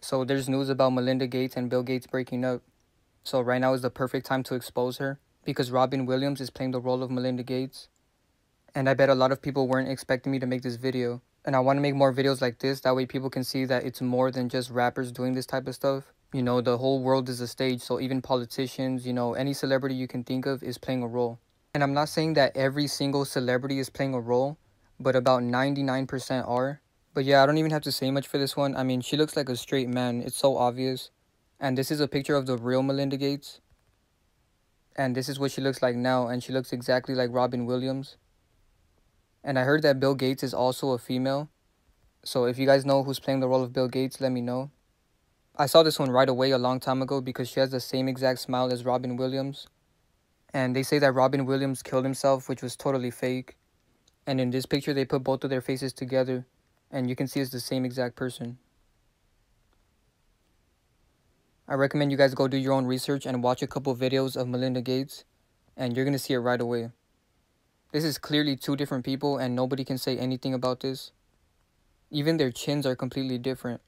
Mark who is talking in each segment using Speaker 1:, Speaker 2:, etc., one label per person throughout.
Speaker 1: So there's news about Melinda Gates and Bill Gates breaking up. So right now is the perfect time to expose her because Robin Williams is playing the role of Melinda Gates. And I bet a lot of people weren't expecting me to make this video. And I want to make more videos like this. That way people can see that it's more than just rappers doing this type of stuff. You know, the whole world is a stage. So even politicians, you know, any celebrity you can think of is playing a role. And I'm not saying that every single celebrity is playing a role, but about 99% are. But yeah, I don't even have to say much for this one. I mean, she looks like a straight man. It's so obvious. And this is a picture of the real Melinda Gates. And this is what she looks like now. And she looks exactly like Robin Williams. And I heard that Bill Gates is also a female. So if you guys know who's playing the role of Bill Gates, let me know. I saw this one right away a long time ago because she has the same exact smile as Robin Williams. And they say that Robin Williams killed himself, which was totally fake. And in this picture, they put both of their faces together. And you can see it's the same exact person. I recommend you guys go do your own research and watch a couple videos of Melinda Gates. And you're going to see it right away. This is clearly two different people and nobody can say anything about this. Even their chins are completely different.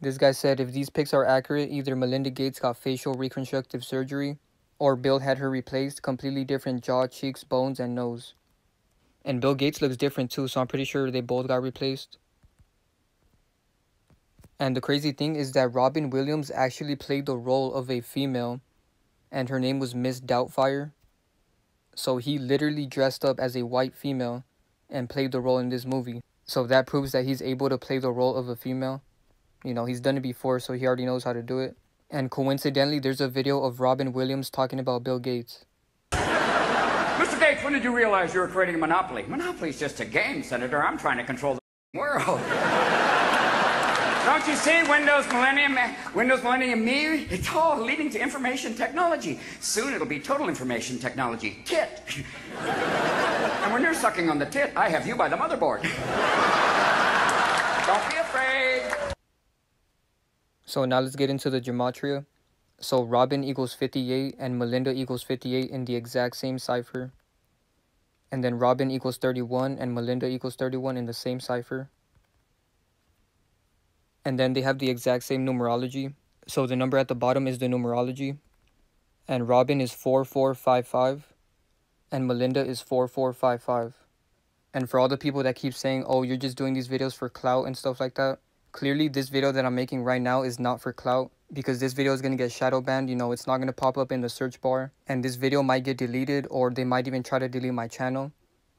Speaker 1: This guy said if these pics are accurate, either Melinda Gates got facial reconstructive surgery or Bill had her replaced, completely different jaw, cheeks, bones, and nose. And Bill Gates looks different too, so I'm pretty sure they both got replaced. And the crazy thing is that Robin Williams actually played the role of a female, and her name was Miss Doubtfire. So he literally dressed up as a white female and played the role in this movie. So that proves that he's able to play the role of a female. You know, he's done it before, so he already knows how to do it. And coincidentally, there's a video of Robin Williams talking about Bill Gates.
Speaker 2: Mr. Gates, when did you realize you were creating a monopoly? Monopoly's just a game, Senator. I'm trying to control the world. Don't you see Windows Millennium, Windows Millennium Me? It's all leading to information technology. Soon it'll be total information technology. Tit. and when you're sucking on the tit, I have you by the motherboard. Don't be afraid.
Speaker 1: So now let's get into the gematria. So Robin equals 58 and Melinda equals 58 in the exact same cipher. And then Robin equals 31 and Melinda equals 31 in the same cipher. And then they have the exact same numerology. So the number at the bottom is the numerology. And Robin is 4455 and Melinda is 4455. And for all the people that keep saying, oh, you're just doing these videos for clout and stuff like that, Clearly, this video that I'm making right now is not for clout because this video is going to get shadow banned. You know, it's not going to pop up in the search bar and this video might get deleted or they might even try to delete my channel.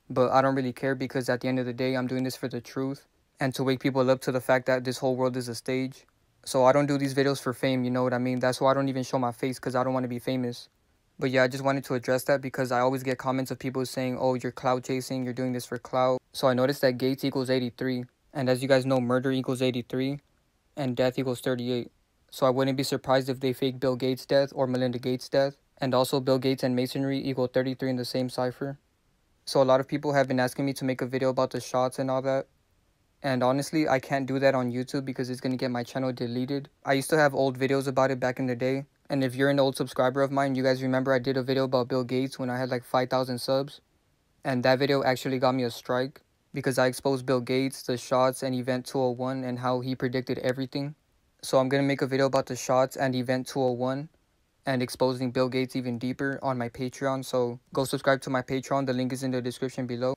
Speaker 1: But I don't really care because at the end of the day, I'm doing this for the truth and to wake people up to the fact that this whole world is a stage. So I don't do these videos for fame, you know what I mean? That's why I don't even show my face because I don't want to be famous. But yeah, I just wanted to address that because I always get comments of people saying, oh, you're clout chasing, you're doing this for clout. So I noticed that Gates equals 83. And as you guys know, murder equals 83 and death equals 38. So I wouldn't be surprised if they fake Bill Gates' death or Melinda Gates' death. And also Bill Gates and Masonry equal 33 in the same cipher. So a lot of people have been asking me to make a video about the shots and all that. And honestly, I can't do that on YouTube because it's going to get my channel deleted. I used to have old videos about it back in the day. And if you're an old subscriber of mine, you guys remember I did a video about Bill Gates when I had like 5,000 subs. And that video actually got me a strike because I exposed Bill Gates, the shots, and Event 201 and how he predicted everything. So I'm going to make a video about the shots and Event 201 and exposing Bill Gates even deeper on my Patreon. So go subscribe to my Patreon. The link is in the description below.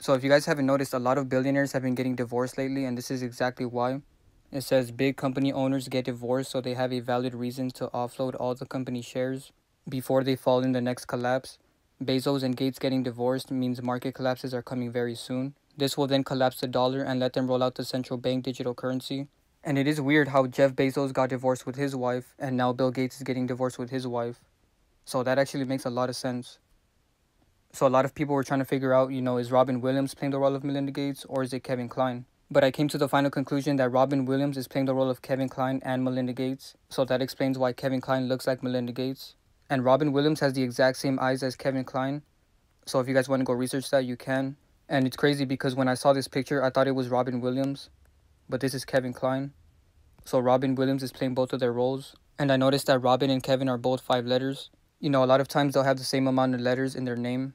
Speaker 1: So if you guys haven't noticed, a lot of billionaires have been getting divorced lately and this is exactly why. It says big company owners get divorced so they have a valid reason to offload all the company shares before they fall in the next collapse. Bezos and Gates getting divorced means market collapses are coming very soon. This will then collapse the dollar and let them roll out the central bank digital currency. And it is weird how Jeff Bezos got divorced with his wife and now Bill Gates is getting divorced with his wife. So that actually makes a lot of sense. So a lot of people were trying to figure out, you know, is Robin Williams playing the role of Melinda Gates or is it Kevin Kline? But I came to the final conclusion that Robin Williams is playing the role of Kevin Kline and Melinda Gates. So that explains why Kevin Kline looks like Melinda Gates. And Robin Williams has the exact same eyes as Kevin Kline. So if you guys want to go research that, you can. And it's crazy because when I saw this picture, I thought it was Robin Williams. But this is Kevin Kline. So Robin Williams is playing both of their roles. And I noticed that Robin and Kevin are both five letters. You know, a lot of times they'll have the same amount of letters in their name.